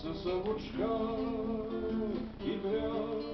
солнце совушка и прям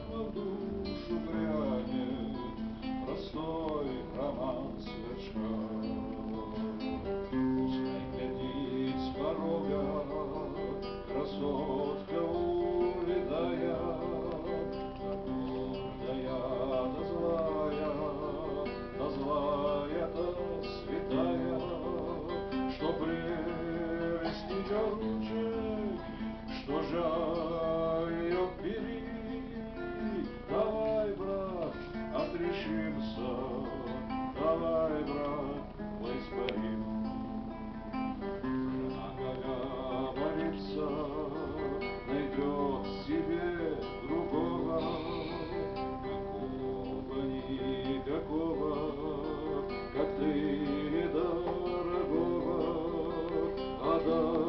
Уезжаю вперед, давай, брат, отрешимся, давай, брат, воспарим. А как говорится, найдет себе другого, какого никакого, как ты, дорогого, а да.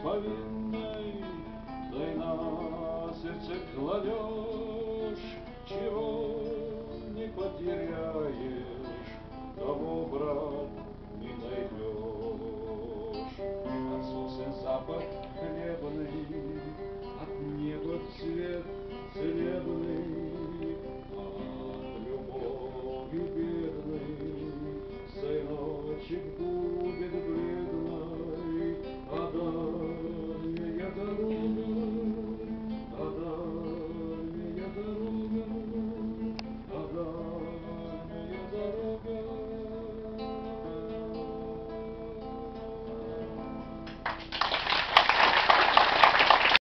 swaying